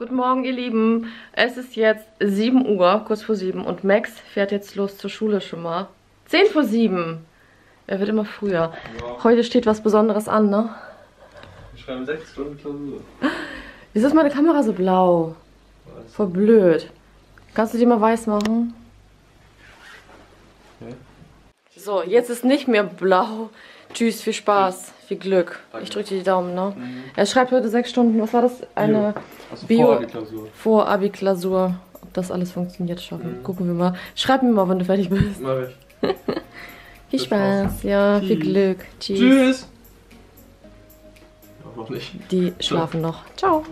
Guten Morgen, ihr Lieben. Es ist jetzt 7 Uhr, kurz vor 7 und Max fährt jetzt los zur Schule schon mal. 10 vor 7. Er wird immer früher. Ja. Heute steht was Besonderes an, ne? Wir schreiben sechs Stunden Klausur. Wieso ist meine Kamera so blau? Was? Voll blöd. Kannst du die mal weiß machen? Ja. So, jetzt ist nicht mehr blau. Tschüss, viel Spaß, viel Glück. Danke. Ich drücke dir die Daumen, ne? Mhm. Er schreibt heute sechs Stunden. Was war das? Eine Also Bio- vor die Klausur. Vor-Abi-Klausur. Ob das alles funktioniert, schaffen. Mhm. Gucken wir mal. Schreib mir mal, wenn du fertig bist. Mach ich. Viel Viel Spaß, ja, viel Tschüss. Glück. Tschüss. Tschüss! Ja, noch nicht. Die schlafen noch. Ciao.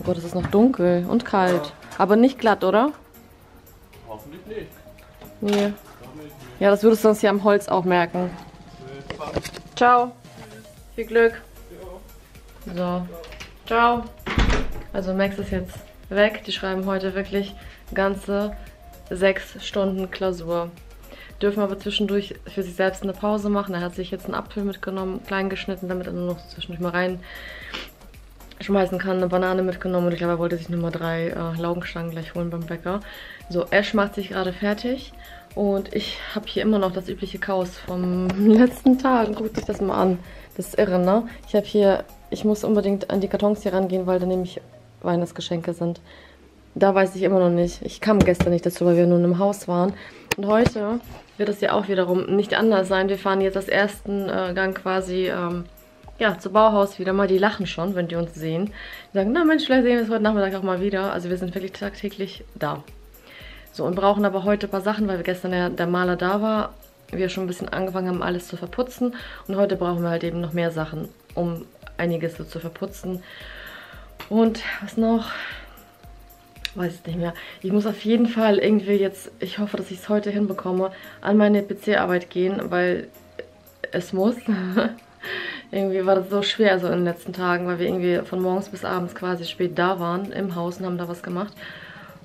Oh Gott, es ist noch dunkel und kalt. Aber nicht glatt, oder? Hoffentlich nicht. Nee. Ja, das würdest du sonst hier am Holz auch merken. Ciao. Viel Glück. So. Ciao. Also Max ist jetzt weg. Die schreiben heute wirklich ganze sechs Stunden Klausur. Dürfen aber zwischendurch für sich selbst eine Pause machen. Er hat sich jetzt einen Apfel mitgenommen, klein geschnitten, damit er nur noch zwischendurch mal rein schmeißen kann. Eine Banane mitgenommen und ich glaube, er wollte sich Nummer drei äh, Laugenstangen gleich holen beim Bäcker. So, Ash macht sich gerade fertig und ich habe hier immer noch das übliche Chaos vom letzten Tag. Guckt euch das mal an. Das ist irre, ne? Ich habe hier, ich muss unbedingt an die Kartons hier rangehen, weil da nämlich Weihnachtsgeschenke sind. Da weiß ich immer noch nicht. Ich kam gestern nicht dazu, weil wir nun im Haus waren. Und heute wird es ja auch wiederum nicht anders sein. Wir fahren jetzt das ersten äh, Gang quasi ähm, ja, zu Bauhaus wieder mal. Die lachen schon, wenn die uns sehen. Die sagen, na Mensch, vielleicht sehen wir uns heute Nachmittag auch mal wieder. Also wir sind wirklich tagtäglich da. So, und brauchen aber heute ein paar Sachen, weil gestern ja der Maler da war. Wir schon ein bisschen angefangen haben, alles zu verputzen. Und heute brauchen wir halt eben noch mehr Sachen, um einiges so zu verputzen. Und was noch? Weiß ich nicht mehr. Ich muss auf jeden Fall irgendwie jetzt, ich hoffe, dass ich es heute hinbekomme, an meine PC-Arbeit gehen, weil es muss. irgendwie war das so schwer so in den letzten Tagen, weil wir irgendwie von morgens bis abends quasi spät da waren im Haus und haben da was gemacht.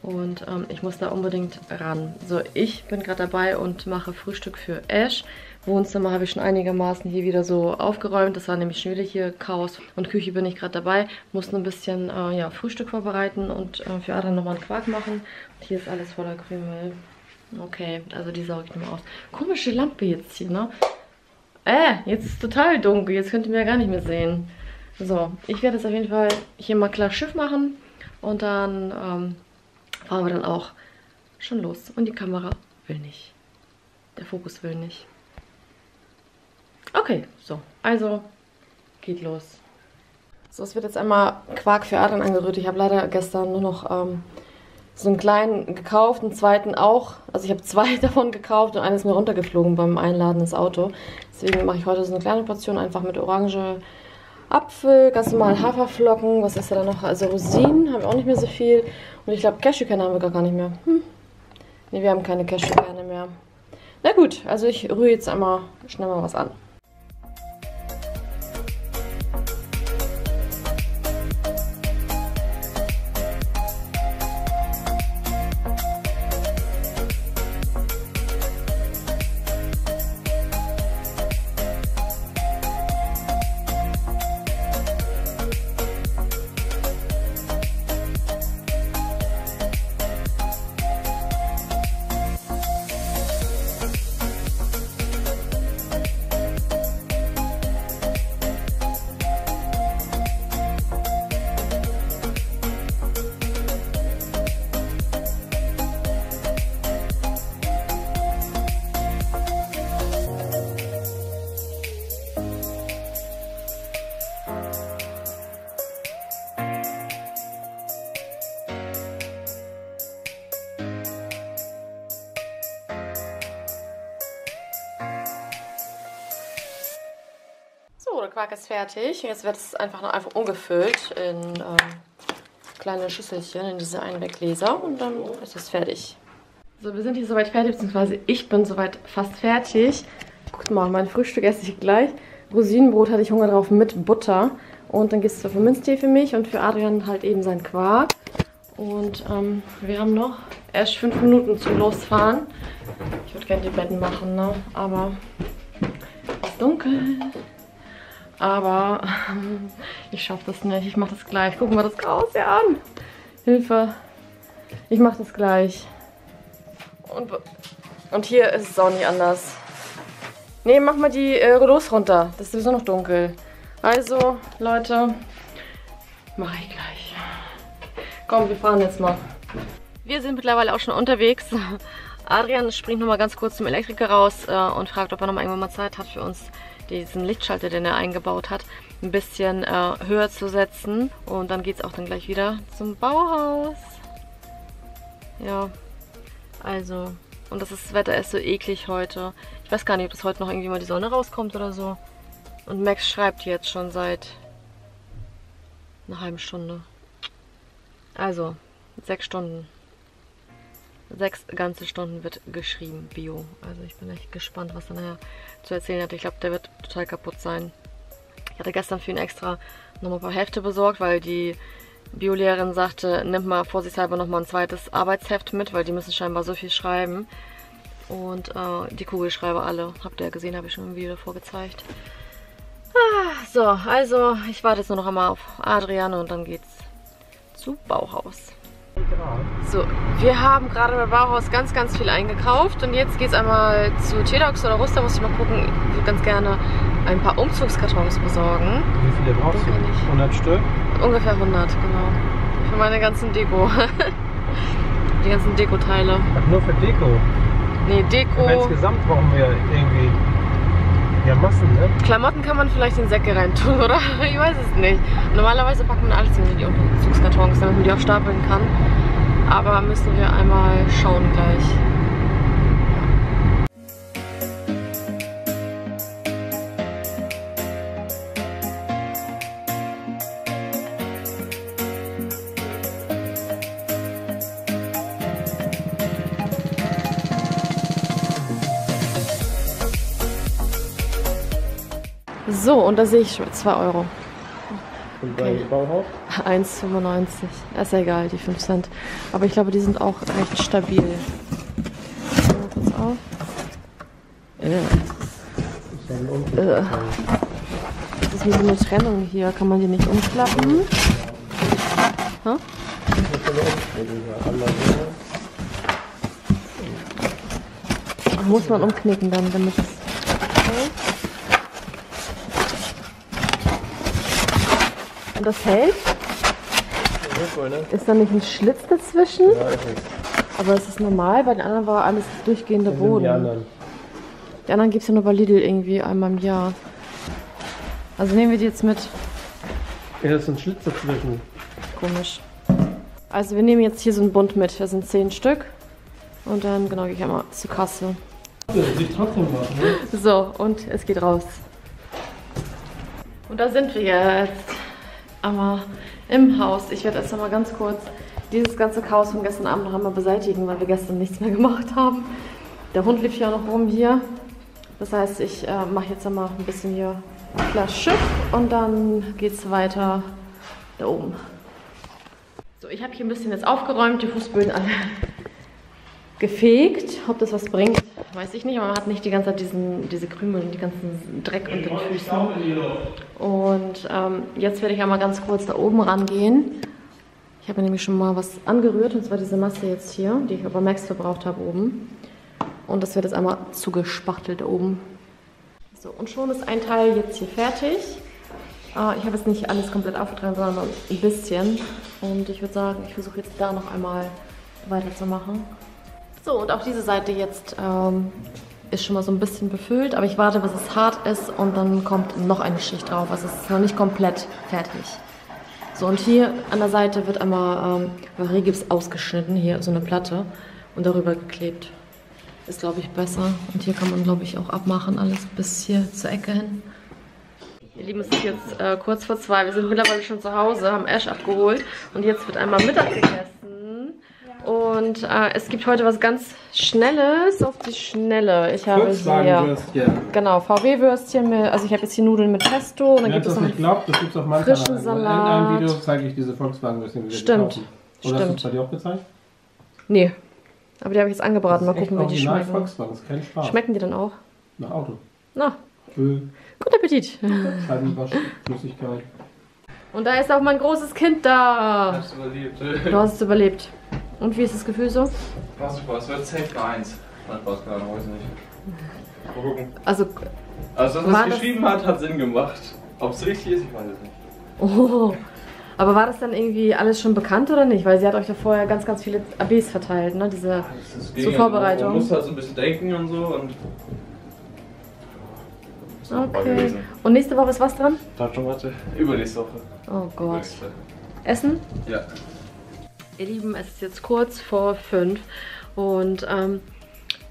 Und ähm, ich muss da unbedingt ran. So, ich bin gerade dabei und mache Frühstück für Ash. Wohnzimmer habe ich schon einigermaßen hier wieder so aufgeräumt. Das war nämlich schon wieder hier Chaos. Und Küche bin ich gerade dabei. Muss nur ein bisschen äh, ja, Frühstück vorbereiten und äh, für Adrian nochmal einen Quark machen. Und hier ist alles voller Krümel. Okay, also die sauge ich nur aus. Komische Lampe jetzt hier, ne? Äh, jetzt ist es total dunkel. Jetzt könnt ihr mir ja gar nicht mehr sehen. So, ich werde jetzt auf jeden Fall hier mal klar Schiff machen. Und dann ähm, fahren wir dann auch schon los. Und die Kamera will nicht. Der Fokus will nicht. Okay, so. Also, geht los. So, es wird jetzt einmal Quark für Adrian angerührt. Ich habe leider gestern nur noch ähm, so einen kleinen gekauft, einen zweiten auch. Also ich habe zwei davon gekauft und eines mir runtergeflogen beim Einladen ins Auto. Deswegen mache ich heute so eine kleine Portion einfach mit Orange, Apfel, ganz normal Haferflocken. Was ist da noch? Also Rosinen haben wir auch nicht mehr so viel. Und ich glaube, Cashewkerne haben wir gar, nicht mehr. Hm. Ne, wir haben keine Cashewkerne mehr. Na gut, also ich rühre jetzt einmal schnell mal was an. Quark ist fertig. Jetzt wird es einfach noch einfach umgefüllt in ähm, kleine Schüsselchen, in diese Einweggläser und dann ist es fertig. So, wir sind hier soweit fertig, beziehungsweise ich bin soweit fast fertig. Guckt mal, mein Frühstück esse ich gleich. Rosinenbrot hatte ich Hunger drauf mit Butter. Und dann gibt es für Minztee für mich und für Adrian halt eben sein Quark. Und ähm, wir haben noch erst fünf Minuten zum Losfahren. Ich würde gerne die Betten machen, ne? Aber es ist dunkel. Aber ich schaffe das nicht. Ich mache das gleich. Gucken wir das Chaos hier an. Hilfe. Ich mach das gleich. Und, und hier ist es auch nicht anders. Nee, mach mal die äh, Rollos runter. Das ist sowieso noch dunkel. Also, Leute, mach ich gleich. Komm, wir fahren jetzt mal. Wir sind mittlerweile auch schon unterwegs. Adrian springt nochmal ganz kurz zum Elektriker raus äh, und fragt, ob er nochmal irgendwann mal Zeit hat für uns, diesen Lichtschalter, den er eingebaut hat, ein bisschen äh, höher zu setzen. Und dann geht es auch dann gleich wieder zum Bauhaus. Ja, also, und das, ist, das Wetter ist so eklig heute. Ich weiß gar nicht, ob es heute noch irgendwie mal die Sonne rauskommt oder so. Und Max schreibt jetzt schon seit einer halben Stunde. Also, sechs Stunden. Sechs ganze Stunden wird geschrieben, Bio. Also ich bin echt gespannt, was er nachher zu erzählen hat. Ich glaube, der wird total kaputt sein. Ich hatte gestern für ihn extra nochmal ein paar Hefte besorgt, weil die Biolehrerin sagte, nimmt mal vorsichtshalber nochmal ein zweites Arbeitsheft mit, weil die müssen scheinbar so viel schreiben. Und äh, die Kugelschreiber alle, habt ihr ja gesehen, habe ich schon im Video davor gezeigt. Ah, so, also ich warte jetzt nur noch einmal auf Adrian und dann geht's zu Bauhaus. So, wir haben gerade bei Bauhaus ganz, ganz viel eingekauft und jetzt geht es einmal zu Tedox oder Ruster, muss ich mal gucken. Ich würde ganz gerne ein paar Umzugskartons besorgen. Wie viele brauchst du? 100 Stück? Ungefähr 100, genau. Für meine ganzen Deko. Die ganzen Deko-Teile. Nur für Deko? Nee, Deko. Aber insgesamt brauchen wir irgendwie ja Massen, ne? Klamotten kann man vielleicht in Säcke reintun, oder? Ich weiß es nicht. Normalerweise packt man alles in die Umzugskartons, damit man die auch stapeln kann. Aber müssen wir einmal schauen gleich. So, und da sehe ich schon 2 Euro. Und okay. Bauhaus? 1,95. Ist ja egal, die 5 Cent. Aber ich glaube, die sind auch recht stabil. Mal kurz auf. Äh. Das ist wie so eine Trennung hier. Kann man die nicht umklappen? Hm? Muss man umknicken dann, damit es das hält? Ist da nicht ein Schlitz dazwischen? Ja, ist es. Aber es ist normal, bei den anderen war alles durchgehender Boden. Die anderen, die anderen gibt es ja nur bei Lidl irgendwie einmal im Jahr. Also nehmen wir die jetzt mit. Ja, da ist ein Schlitz dazwischen. Komisch. Also wir nehmen jetzt hier so einen Bund mit. Das sind zehn Stück. Und dann, genau, gehe ich einmal zur Kasse. Sieht trotzdem was, ne? So, und es geht raus. Und da sind wir jetzt aber im Haus. Ich werde jetzt noch mal ganz kurz dieses ganze Chaos von gestern Abend noch einmal beseitigen, weil wir gestern nichts mehr gemacht haben. Der Hund lief ja noch rum hier. Das heißt, ich äh, mache jetzt einmal ein bisschen hier klar Schiff und dann geht es weiter da oben. So, ich habe hier ein bisschen jetzt aufgeräumt, die Fußböden alle gefegt. Ob das was bringt, weiß ich nicht. Aber man hat nicht die ganze Zeit diesen, diese Krümel und die ganzen Dreck unter den Füßen. Und ähm, jetzt werde ich einmal ganz kurz da oben rangehen. Ich habe nämlich schon mal was angerührt, und zwar diese Masse jetzt hier, die ich aber Max verbraucht habe oben. Und das wird jetzt einmal zugespachtelt da oben. So, und schon ist ein Teil jetzt hier fertig. Äh, ich habe jetzt nicht alles komplett aufgetragen, sondern ein bisschen. Und ich würde sagen, ich versuche jetzt da noch einmal weiterzumachen. So, und auch diese Seite jetzt ähm, ist schon mal so ein bisschen befüllt, aber ich warte, bis es hart ist und dann kommt noch eine Schicht drauf. Also es ist noch nicht komplett fertig. So, und hier an der Seite wird einmal ähm, ausgeschnitten, hier so eine Platte und darüber geklebt. Ist, glaube ich, besser. Und hier kann man, glaube ich, auch abmachen, alles bis hier zur Ecke hin. Ihr Lieben, es ist jetzt äh, kurz vor zwei. Wir sind mittlerweile schon zu Hause, haben Ash abgeholt und jetzt wird einmal Mittag gegessen. Und äh, es gibt heute was ganz Schnelles auf die Schnelle. Ich habe hier genau VW-Würstchen. Also ich habe jetzt hier Nudeln mit Pesto. Und dann Wenn gibt es das nicht glaubt, das gibt es auf meinem frischen Kanal. Salat. In einem Video zeige ich diese Volkswagen-Würstchen, die Stimmt. Oder Stimmt. hast du bei dir auch gezeigt? Nee. Aber die habe ich jetzt angebraten. Mal gucken, wie die schmecken. Volkswagen, ist kein Spaß. Schmecken die dann auch? Nach Auto. Na. Öl. Guten Appetit. Flüssigkeit. Und da ist auch mein großes Kind da. Hab's überlebt. Du hast es überlebt. Und wie ist das Gefühl so? War super, es wird safe eins. Nein, Spaß, keine Ahnung, weiß nicht. Mal gucken. Also, Also, das, was War es das- geschrieben hat, hat Sinn gemacht. Ob es richtig ist, ich weiß es nicht. oh. Aber war das dann irgendwie alles schon bekannt oder nicht? Weil sie hat euch ja vorher ganz, ganz viele ABs verteilt, ne? Diese. Das ist Zur gegen- Vorbereitung. Man muss halt so ein bisschen denken und so und. Okay. Und nächste Woche ist was dran? Tomate. Übernächste Woche. Oh Gott. Essen? Ja. Ihr Lieben, es ist jetzt kurz vor fünf und ähm,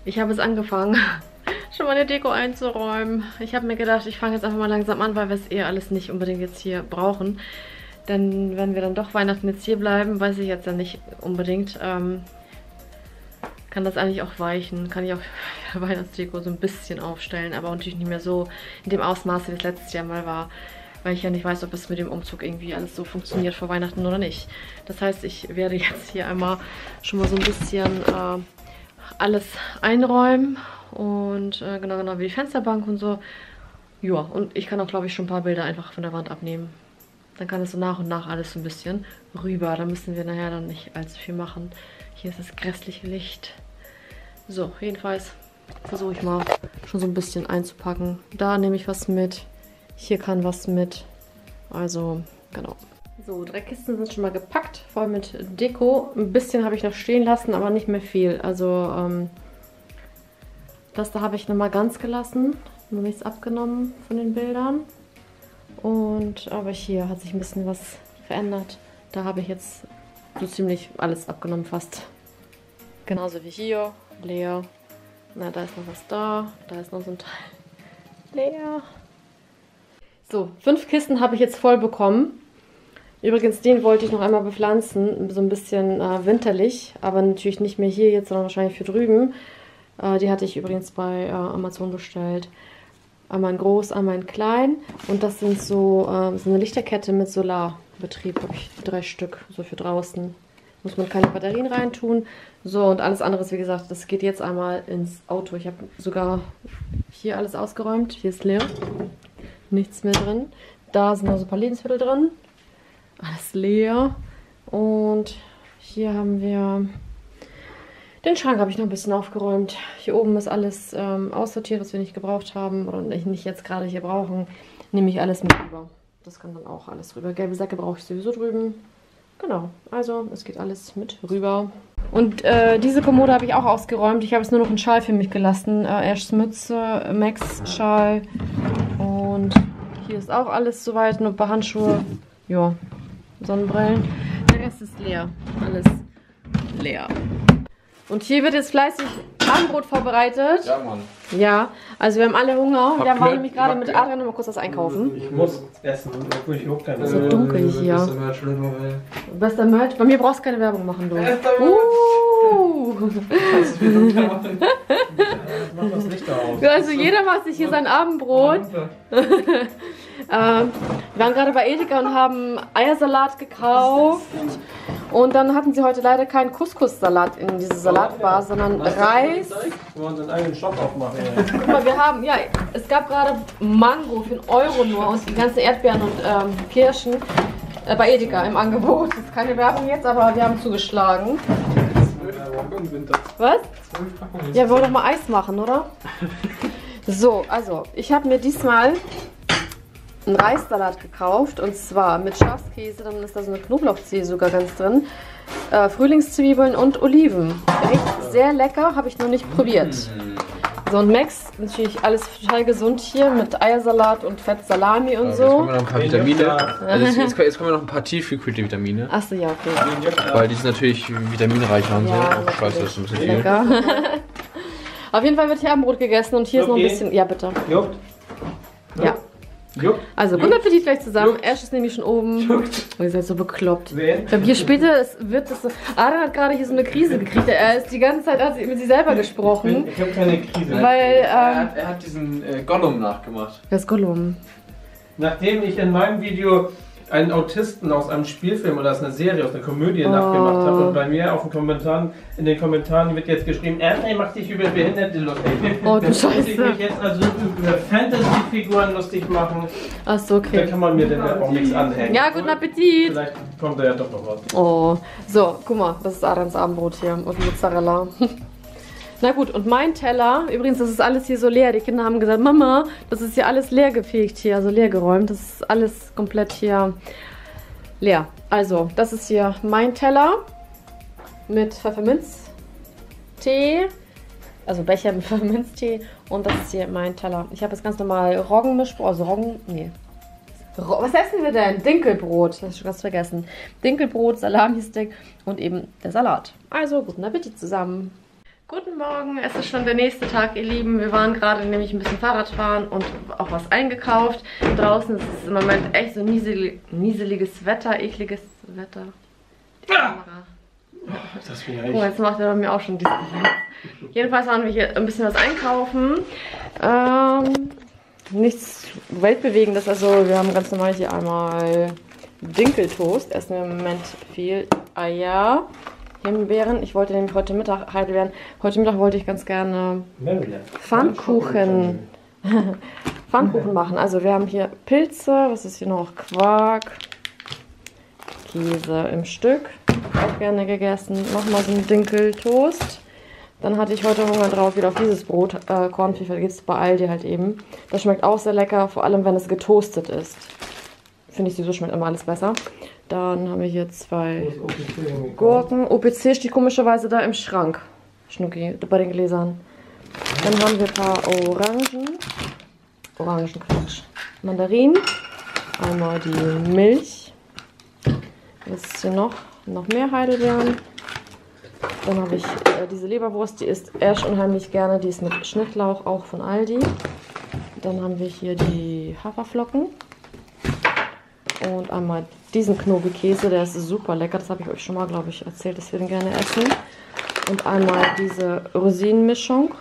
ich habe es angefangen, schon meine Deko einzuräumen. Ich habe mir gedacht, ich fange jetzt einfach mal langsam an, weil wir es eh alles nicht unbedingt jetzt hier brauchen. Denn wenn wir dann doch Weihnachten jetzt hier bleiben, weiß ich jetzt ja nicht unbedingt. Ähm, kann das eigentlich auch weichen, kann ich auch Weihnachtsdeko so ein bisschen aufstellen, aber natürlich nicht mehr so in dem Ausmaß, wie es letztes Jahr mal war weil ich ja nicht weiß, ob es mit dem Umzug irgendwie alles so funktioniert vor Weihnachten oder nicht. Das heißt, ich werde jetzt hier einmal schon mal so ein bisschen äh, alles einräumen und äh, genau, genau wie die Fensterbank und so. Ja, und ich kann auch, glaube ich, schon ein paar Bilder einfach von der Wand abnehmen. Dann kann es so nach und nach alles so ein bisschen rüber. Da müssen wir nachher dann nicht allzu viel machen. Hier ist das grässliche Licht. So, jedenfalls versuche ich mal schon so ein bisschen einzupacken. Da nehme ich was mit. Hier kann was mit. Also, genau. So, drei Kisten sind schon mal gepackt, voll mit Deko. Ein bisschen habe ich noch stehen lassen, aber nicht mehr viel. Also, ähm, das da habe ich nochmal ganz gelassen. Nur nichts abgenommen von den Bildern. Und, aber hier hat sich ein bisschen was verändert. Da habe ich jetzt so ziemlich alles abgenommen fast. Genauso wie hier, leer. Na, da ist noch was da. Da ist noch so ein Teil leer. So, fünf Kisten habe ich jetzt voll bekommen. Übrigens, den wollte ich noch einmal bepflanzen, so ein bisschen äh, winterlich, aber natürlich nicht mehr hier jetzt, sondern wahrscheinlich für drüben. Äh, die hatte ich übrigens bei äh, Amazon bestellt. Einmal in groß, einmal in klein. Und das sind so, äh, so eine Lichterkette mit Solarbetrieb, habe ich drei Stück, so für draußen. Muss man keine Batterien reintun. So, und alles andere, wie gesagt, das geht jetzt einmal ins Auto. Ich habe sogar hier alles ausgeräumt. Hier ist leer nichts mehr drin. Da sind noch so ein paar Lebensmittel drin. Alles leer. Und hier haben wir den Schrank habe ich noch ein bisschen aufgeräumt. Hier oben ist alles ähm, aussortiert, was wir nicht gebraucht haben oder nicht jetzt gerade hier brauchen. Nehme ich alles mit rüber. Das kann dann auch alles rüber. Gelbe Säcke brauche ich sowieso drüben. Genau, also es geht alles mit rüber. Und äh, diese Kommode habe ich auch ausgeräumt. Ich habe jetzt nur noch einen Schal für mich gelassen. Äh, Ashs Mütze, Max Schal. Hier ist auch alles soweit. Nur ein paar Handschuhe. Ja, Sonnenbrillen. Der Rest ist leer. Alles leer. Und hier wird jetzt fleißig Abendbrot vorbereitet. Ja, Mann. Ja, also wir haben alle Hunger. Wir Habt waren nämlich gerade mit Adrian noch mal kurz was einkaufen. Ich muss essen, obwohl ich auch keine So dunkel hier. Ist schlimmer, ey. Bester Merch. Bei mir brauchst du keine Werbung machen, du. Bester Uh. Also jeder macht sich hier sein Abendbrot. Ähm, wir waren gerade bei Edeka und haben Eiersalat gekauft. Und dann hatten sie heute leider keinen Couscous-Salat in diese Salatbar, sondern Reis. Wir wollen unseren eigenen Shop aufmachen. Guck mal, wir haben, ja, es gab gerade Mango für einen Euro nur und die ganzen Erdbeeren und ähm, Kirschen äh, bei Edeka im Angebot. Das ist keine Werbung jetzt, aber wir haben zugeschlagen. Was? Ja, wir wollen doch mal Eis machen, oder? So, also, ich habe mir diesmal einen Reissalat gekauft und zwar mit Schafskäse, dann ist da so eine Knoblauchzehe sogar ganz drin, äh, Frühlingszwiebeln und Oliven. Riecht sehr lecker, habe ich noch nicht probiert. So, und Max, natürlich alles total gesund hier mit Eiersalat und Fettsalami und Jetzt kommen so. noch ein paar Vitamine. Also jetzt, jetzt, jetzt kommen noch ein paar tiefgekühlte Vitamine. Achso, ja, okay. Weil die sind natürlich vitaminreicher und so. Ja, Oh, scheiße, das ist ein bisschen viel. Lecker. Auf jeden Fall wird hier Abendbrot gegessen und hier ist noch ein Okay. bisschen. Ja, bitte. Juckt. Ja. Juckt. Also, guten Appetit gleich zusammen. Ash ist nämlich schon oben. Oh, ihr seid so bekloppt. Ich glaube, hier später wird es so. Adam hat gerade hier so eine Krise gekriegt. Er ist die ganze Zeit hat sie mit sich selber gesprochen. Ich habe keine Krise. Weil, er, ähm, hat, er hat diesen äh, Gollum nachgemacht. wer ist Gollum? Nachdem ich in meinem Video einen Autisten aus einem Spielfilm oder aus einer Serie, aus einer Komödie nachgemacht habe. Und bei mir auf den Kommentaren, in den Kommentaren wird jetzt geschrieben, Ernst, mach dich über Behinderte lustig. Oh, du Dann muss ich Scheiße. mich jetzt also über Fantasy-Figuren lustig machen. Achso, Da okay. kann man mir dann auch nichts anhängen. Ja, guten Appetit. Vielleicht kommt da ja doch noch was. Oh, so, guck mal, das ist Adams Abendbrot hier und Mozzarella. Na gut, und mein Teller, übrigens, das ist alles hier so leer. Die Kinder haben gesagt, Mama, das ist hier alles leer gefegt hier, also leer geräumt. Das ist alles komplett hier leer. Also, das ist hier mein Teller mit Pfefferminztee. Also Becher mit Pfefferminztee. Und das ist hier mein Teller. Ich habe jetzt ganz normal Roggenmischbrot, also Roggen, nee, Was essen wir denn? Dinkelbrot. Das habe ich schon ganz vergessen. Dinkelbrot, Salami-Stick und eben der Salat. Also, guten Appetit zusammen. Guten Morgen, es ist schon der nächste Tag, ihr Lieben. Wir waren gerade nämlich ein bisschen Fahrrad fahren und auch was eingekauft. Draußen ist es im Moment echt so nieselig, nieseliges Wetter, ekliges Wetter. Die Kamera. Das Guck mal, jetzt macht er bei mir auch schon diesen Jedenfalls waren wir hier ein bisschen was einkaufen. Ähm, nichts Weltbewegendes. Also wir haben ganz normal hier einmal Dinkeltoast. Essen im Moment viel Eier, Himbeeren. Ich wollte nämlich heute Mittag, Heidelbeeren, heute Mittag wollte ich ganz gerne Pfannkuchen. Pfannkuchen machen. Also wir haben hier Pilze, was ist hier noch? Quark, Käse im Stück. Auch gerne gegessen. Nochmal so ein Dinkeltoast. Dann hatte ich heute Hunger drauf, wieder auf dieses Brot. Äh, Cornflakes gibt es bei Aldi halt eben. Das schmeckt auch sehr lecker, vor allem wenn es getoastet ist. Finde ich, so schmeckt immer alles besser. Dann haben wir hier zwei Gurken. OPC steht komischerweise da im Schrank. Schnucki, bei den Gläsern. Dann haben wir ein paar Orangen. Orangenquatsch. Mandarinen. Einmal die Milch. Was ist hier noch? Noch mehr Heidelbeeren. Dann habe ich äh, diese Leberwurst, die isst Ash unheimlich gerne. Die ist mit Schnittlauch, auch von Aldi. Dann haben wir hier die Haferflocken. Und einmal diesen Knobi-Käse, der ist super lecker. Das habe ich euch schon mal, glaube ich, erzählt, dass wir den gerne essen. Und einmal diese Rosinenmischung.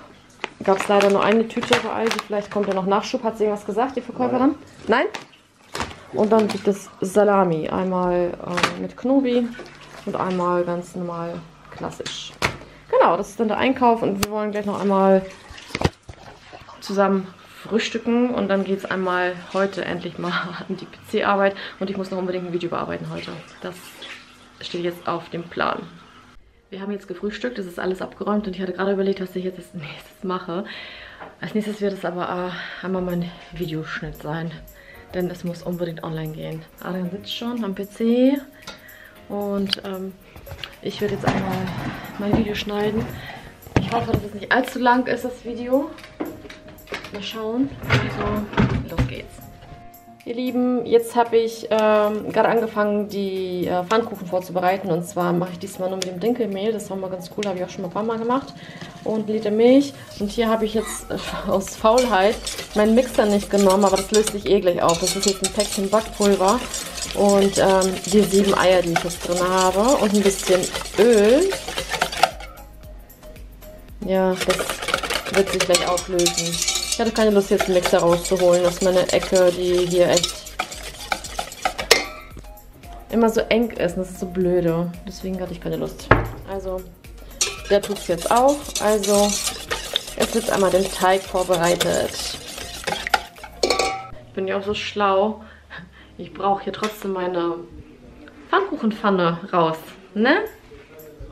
Gab es leider nur eine Tüte bei Aldi. Vielleicht kommt ja noch Nachschub. Hat sie irgendwas gesagt, die Verkäuferin? Nein? Und dann gibt es Salami. Einmal äh, mit Knobi und einmal ganz normal klassisch. Genau, das ist dann der Einkauf und wir wollen gleich noch einmal zusammen frühstücken und dann geht es einmal heute endlich mal an die PC-Arbeit und ich muss noch unbedingt ein Video bearbeiten heute. Das steht jetzt auf dem Plan. Wir haben jetzt gefrühstückt, es ist alles abgeräumt und ich hatte gerade überlegt, was ich jetzt als nächstes mache. Als nächstes wird es aber äh, einmal mein Videoschnitt sein, denn es muss unbedingt online gehen. Adrian sitzt schon am PC und ähm, ich werde jetzt einmal mein Video schneiden. Ich hoffe, dass es nicht allzu lang ist, das Video. Mal schauen. Also, los geht's. Ihr Lieben, jetzt habe ich ähm, gerade angefangen, die äh, Pfannkuchen vorzubereiten. Und zwar mache ich diesmal nur mit dem Dinkelmehl. Das war mal ganz cool, habe ich auch schon mal ein paar Mal gemacht. Und Liter Milch. Und hier habe ich jetzt äh, aus Faulheit meinen Mixer nicht genommen, aber das löst sich eh gleich auf. Das ist jetzt ein Päckchen Backpulver. Und ähm, die sieben Eier, die ich jetzt drin habe. Und ein bisschen Öl. Ja, das wird sich gleich auflösen. Ich hatte keine Lust, jetzt einen Mixer rauszuholen aus meiner Ecke, die hier echt immer so eng ist. Das ist so blöde. Deswegen hatte ich keine Lust. Also, der tut es jetzt auch. Also, jetzt wird einmal den Teig vorbereitet. Ich bin ja auch so schlau. Ich brauche hier trotzdem meine Pfannkuchenpfanne raus. Ne?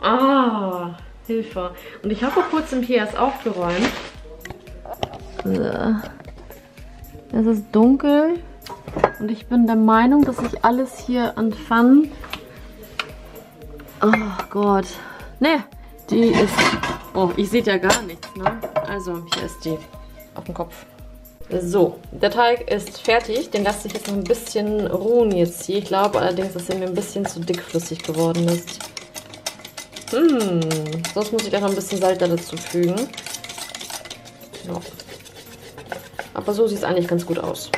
Ah, Hilfe. Und ich habe vor kurzem hier erst aufgeräumt. Es ist dunkel und ich bin der Meinung, dass ich alles hier an Pfannen... Oh Gott. Ne, die ist... Oh, ich sehe ja gar nichts, ne? Also, hier ist die auf dem Kopf. So, der Teig ist fertig. Den lasse ich jetzt noch ein bisschen ruhen jetzt hier. Ich glaube allerdings, dass er mir ein bisschen zu dickflüssig geworden ist. Hm, sonst muss ich einfach ein bisschen Salz dazu fügen. Ja. Aber so sieht es eigentlich ganz gut aus.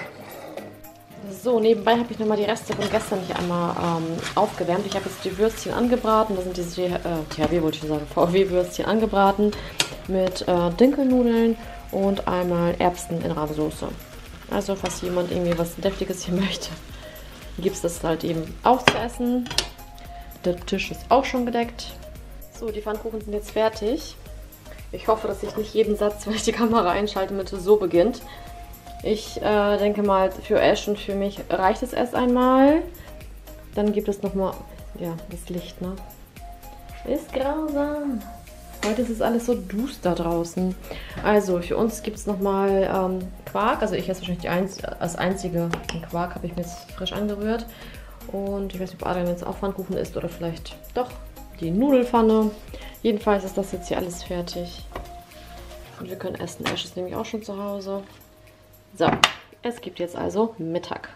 So, nebenbei habe ich nochmal die Reste von gestern hier einmal ähm, aufgewärmt. Ich habe jetzt die Würstchen angebraten. Das sind diese äh, THW, wollte ich sagen, VW-Würstchen angebraten mit äh, Dinkelnudeln und einmal Erbsen in Rahmsoße. Also, falls jemand irgendwie was Deftiges hier möchte. gibt es das halt eben auch zu essen. Der Tisch ist auch schon gedeckt. So, die Pfannkuchen sind jetzt fertig. Ich hoffe, dass ich nicht jeden Satz, wenn ich die Kamera einschalte, mit so beginnt. Ich äh, denke mal, für Ash und für mich reicht es erst einmal. Dann gibt es nochmal, ja, das Licht, ne? Ist grausam. Heute ist es alles so duster draußen. Also, für uns gibt es nochmal ähm, Quark. Also, ich esse wahrscheinlich Einz als einzige Den Quark, habe ich mir jetzt frisch angerührt. Und ich weiß nicht, ob Adrian jetzt auch Pfannkuchen isst oder vielleicht doch die Nudelfanne. Jedenfalls ist das jetzt hier alles fertig. Und wir können essen. Ash ist nämlich auch schon zu Hause. So, es gibt jetzt also Mittag.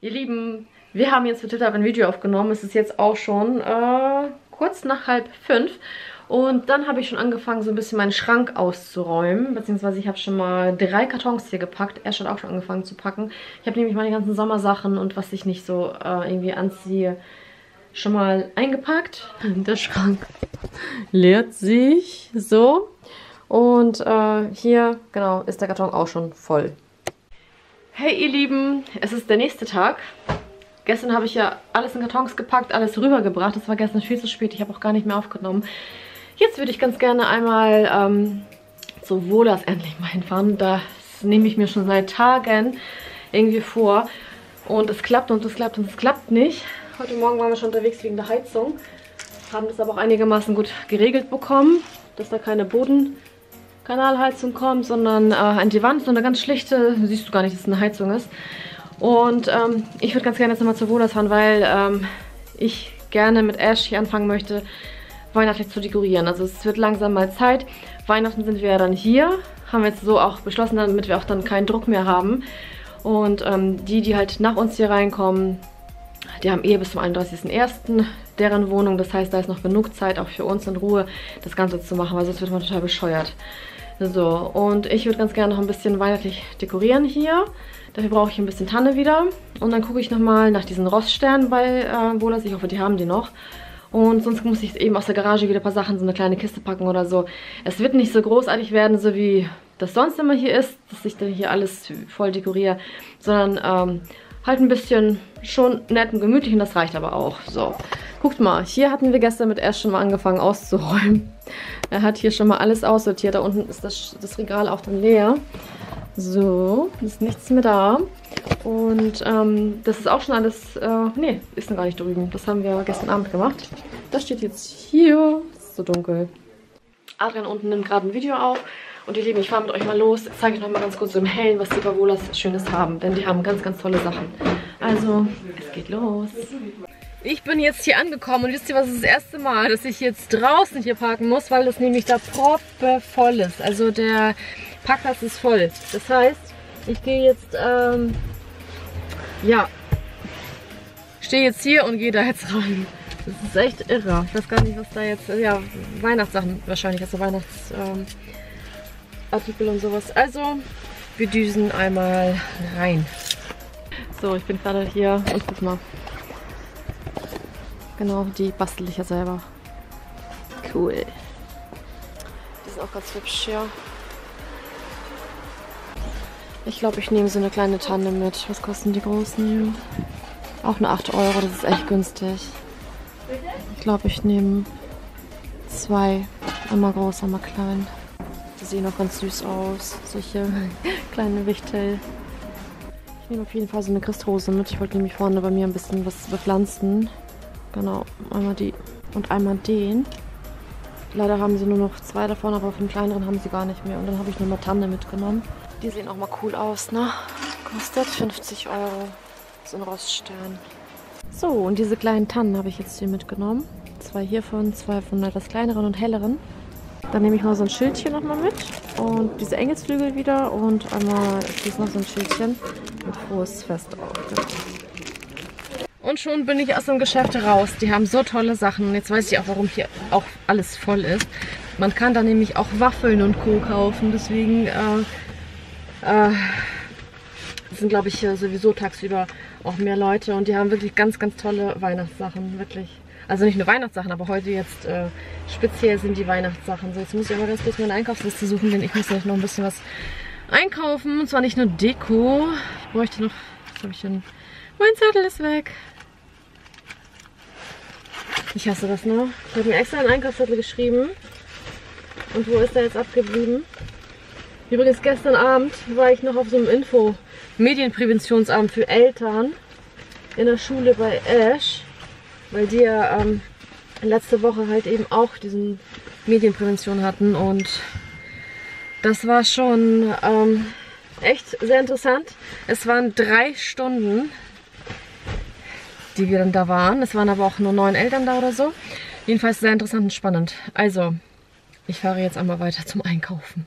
Ihr Lieben, wir haben jetzt für Twitter ein Video aufgenommen. Es ist jetzt auch schon äh, kurz nach halb fünf. Und dann habe ich schon angefangen, so ein bisschen meinen Schrank auszuräumen. Beziehungsweise ich habe schon mal drei Kartons hier gepackt. Er hat auch schon angefangen zu packen. Ich habe nämlich meine ganzen Sommersachen und was ich nicht so äh, irgendwie anziehe, schon mal eingepackt. Der Schrank leert sich so. Und äh, hier, genau, ist der Karton auch schon voll. Hey ihr Lieben, es ist der nächste Tag. Gestern habe ich ja alles in Kartons gepackt, alles rübergebracht. Das war gestern viel zu spät, ich habe auch gar nicht mehr aufgenommen. Jetzt würde ich ganz gerne einmal ähm, zu Wohlers endlich mal hinfahren. Das nehme ich mir schon seit Tagen irgendwie vor. Und es klappt und es klappt und es klappt nicht. Heute Morgen waren wir schon unterwegs wegen der Heizung. Haben das aber auch einigermaßen gut geregelt bekommen, dass da keine Bodenkanalheizung kommt, sondern äh, an die Wand so eine ganz schlichte, siehst du gar nicht, dass es eine Heizung ist. Und ähm, ich würde ganz gerne jetzt nochmal zu Wohlers fahren, weil ähm, ich gerne mit Ash hier anfangen möchte, weihnachtlich zu dekorieren. Also es wird langsam mal Zeit. Weihnachten sind wir ja dann hier. Haben wir jetzt so auch beschlossen, damit wir auch dann keinen Druck mehr haben. Und ähm, die, die halt nach uns hier reinkommen, die haben eh bis zum 31.01. deren Wohnung. Das heißt, da ist noch genug Zeit auch für uns in Ruhe, das Ganze zu machen, weil sonst wird man total bescheuert. So, und ich würde ganz gerne noch ein bisschen weihnachtlich dekorieren hier. Dafür brauche ich ein bisschen Tanne wieder. Und dann gucke ich nochmal nach diesen Roststernen bei äh, Wohlers. Ich hoffe, die haben die noch. Und sonst muss ich eben aus der Garage wieder ein paar Sachen, so eine kleine Kiste packen oder so. Es wird nicht so großartig werden, so wie das sonst immer hier ist, dass ich dann hier alles voll dekoriere, sondern ähm, halt ein bisschen schon nett und gemütlich und das reicht aber auch. So, guckt mal, hier hatten wir gestern mit Ash schon mal angefangen auszuräumen. Er hat hier schon mal alles aussortiert, da unten ist das, das Regal auch dann leer. So, ist nichts mehr da. Und ähm, das ist auch schon alles, äh, nee, ist noch gar nicht drüben. Das haben wir gestern Abend gemacht. Das steht jetzt hier. Ist so dunkel. Adrian unten nimmt gerade ein Video auf. Und ihr Lieben, ich fahre mit euch mal los. Jetzt zeige ich noch mal ganz kurz im Hellen, was die Bavolas Schönes haben. Denn die haben ganz, ganz tolle Sachen. Also, es geht los. Ich bin jetzt hier angekommen und wisst ihr, was ist das erste Mal, dass ich jetzt draußen hier parken muss, weil das nämlich da voll ist. Also der Parkplatz ist voll. Das heißt, ich gehe jetzt, ähm, ja, stehe jetzt hier und gehe da jetzt rein. Das ist echt irre. Ich weiß gar nicht, was da jetzt, ja, Weihnachtssachen wahrscheinlich, also Weihnachtsartikel ähm, und sowas. Also, wir düsen einmal rein. So, ich bin gerade hier und guck mal. Genau, die bastel ich ja selber. Cool. Die sind auch ganz hübsch, ja. Ich glaube, ich nehme so eine kleine Tanne mit. Was kosten die großen hier? Auch nur 8 Euro, das ist echt günstig. Ich glaube, ich nehme zwei. Einmal groß, einmal klein. Die sehen auch ganz süß aus. Solche kleine Wichtel. Ich nehme auf jeden Fall so eine Christrose mit. Ich wollte nämlich vorne bei mir ein bisschen was bepflanzen. Genau, einmal die und einmal den. Leider haben sie nur noch zwei davon, aber auf den kleineren haben sie gar nicht mehr. Und dann habe ich nur eine Tanne mitgenommen. Die sehen auch mal cool aus, ne? Kostet 50 Euro. So ein Roststern. So, und diese kleinen Tannen habe ich jetzt hier mitgenommen. Zwei hiervon, zwei von etwas kleineren und helleren. Dann nehme ich mal so ein Schildchen nochmal mit. Und diese Engelsflügel wieder. Und einmal ist noch so ein Schildchen mit frohes Fest auch. Und schon bin ich aus dem Geschäft raus. Die haben so tolle Sachen. Und jetzt weiß ich auch, warum hier auch alles voll ist. Man kann da nämlich auch Waffeln und Co. kaufen. Deswegen äh, äh, sind, glaube ich, sowieso tagsüber auch mehr Leute und die haben wirklich ganz, ganz tolle Weihnachtssachen, wirklich. Also nicht nur Weihnachtssachen, aber heute jetzt äh, speziell sind die Weihnachtssachen. So, jetzt muss ich aber ganz kurz meine Einkaufsliste suchen, denn ich muss noch ein bisschen was einkaufen. Und zwar nicht nur Deko. Ich bräuchte noch, was habe ich denn? Mein Zettel ist weg. Ich hasse das, ne? Ich habe mir extra einen Einkaufszettel geschrieben. Und wo ist der jetzt abgeblieben? Übrigens, gestern Abend war ich noch auf so einem Info-Medienpräventionsabend für Eltern in der Schule bei Ash, weil die ja ähm, letzte Woche halt eben auch diesen Medienprävention hatten und das war schon ähm, echt sehr interessant. Es waren drei Stunden, die wir dann da waren. Es waren aber auch nur neun Eltern da oder so. Jedenfalls sehr interessant und spannend. Also, ich fahre jetzt einmal weiter zum Einkaufen.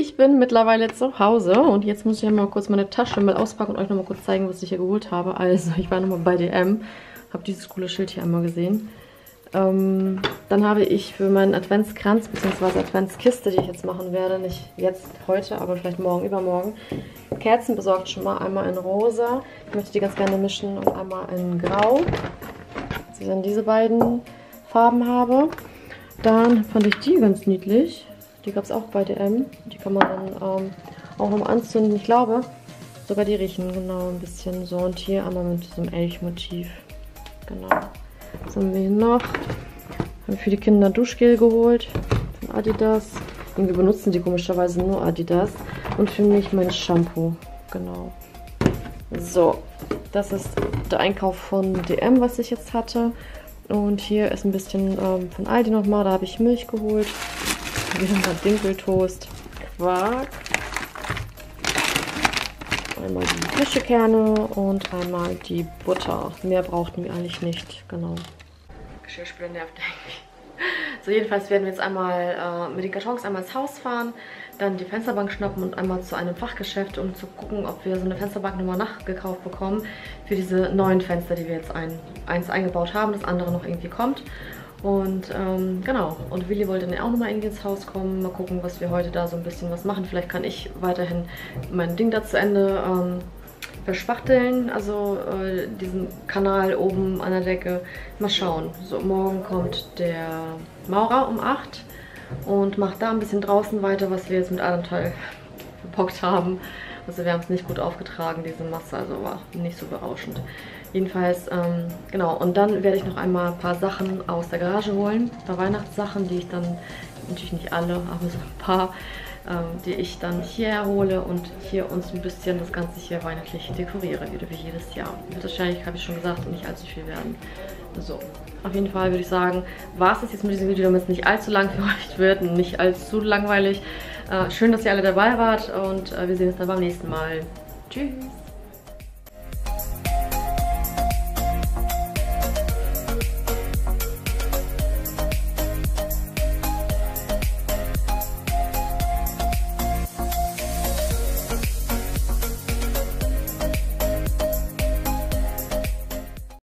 Ich bin mittlerweile zu Hause und jetzt muss ich ja mal kurz meine Tasche mal auspacken und euch noch mal kurz zeigen, was ich hier geholt habe. Also, ich war nochmal bei DM, habe dieses coole Schild hier einmal gesehen. Ähm, dann habe ich für meinen Adventskranz bzw. Adventskiste, die ich jetzt machen werde, nicht jetzt heute, aber vielleicht morgen, übermorgen, Kerzen besorgt schon mal. Einmal in rosa, ich möchte die ganz gerne mischen, und einmal in grau, dass ich dann diese beiden Farben habe. Dann fand ich die ganz niedlich. Die gab es auch bei DM. Die kann man dann ähm, auch noch anzünden. Ich glaube, sogar die riechen genau ein bisschen so. Und hier einmal mit diesem Elchmotiv. Genau. Was haben wir hier noch? Habe für die Kinder Duschgel geholt. Von Adidas. Und wir benutzen die komischerweise nur Adidas. Und für mich mein Shampoo. Genau. So, das ist der Einkauf von DM, was ich jetzt hatte. Und hier ist ein bisschen ähm, von Aldi nochmal. Da habe ich Milch geholt. Wieder mal Dinkeltoast. Quark. Einmal die Fischekerne und einmal die Butter. Mehr brauchten wir eigentlich nicht, genau. Geschirrspüler nervt eigentlich. So, jedenfalls werden wir jetzt einmal äh, mit den Kartons einmal ins Haus fahren, dann die Fensterbank schnappen und einmal zu einem Fachgeschäft, um zu gucken, ob wir so eine Fensterbank nochmal nachgekauft bekommen für diese neuen Fenster, die wir jetzt ein, eins eingebaut haben, das andere noch irgendwie kommt. Und ähm, genau, und Willi wollte dann auch nochmal irgendwie ins Haus kommen. Mal gucken, was wir heute da so ein bisschen was machen. Vielleicht kann ich weiterhin mein Ding da zu Ende ähm, verspachteln. Also äh, diesen Kanal oben an der Decke. Mal schauen. So, morgen kommt der Maurer um 8 und macht da ein bisschen draußen weiter, was wir jetzt mit einem Teil verbockt haben. Also wir haben es nicht gut aufgetragen, diese Masse, also war nicht so berauschend. Jedenfalls, ähm, genau, und dann werde ich noch einmal ein paar Sachen aus der Garage holen, ein paar Weihnachtssachen, die ich dann, natürlich nicht alle, aber so ein paar, ähm, die ich dann hierher hole und hier uns ein bisschen das Ganze hier weihnachtlich dekoriere, wieder wie jedes Jahr. Wird wahrscheinlich, habe ich schon gesagt, nicht allzu viel werden. So, auf jeden Fall würde ich sagen, war es das jetzt mit diesem Video, damit es nicht allzu lang für euch wird und nicht allzu langweilig. Äh, schön, dass ihr alle dabei wart und äh, wir sehen uns dann beim nächsten Mal. Tschüss!